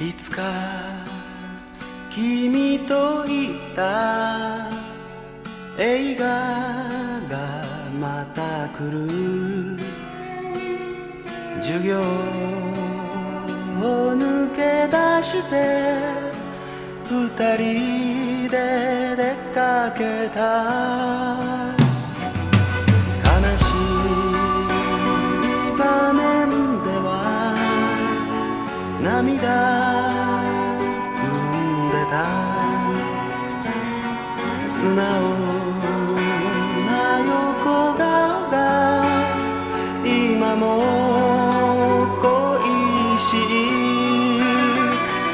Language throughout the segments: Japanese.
いつか君と行った映画がまた来る授業を抜け出して二人で出かけた涙ぐんでた。素直な横顔が今も恋しい。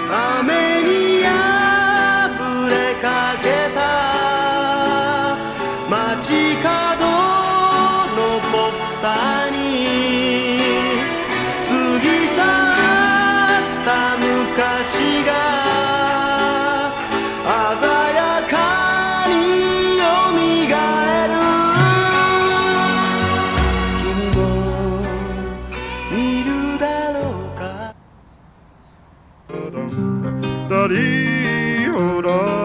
雨に破れかけた。街 da di oh da.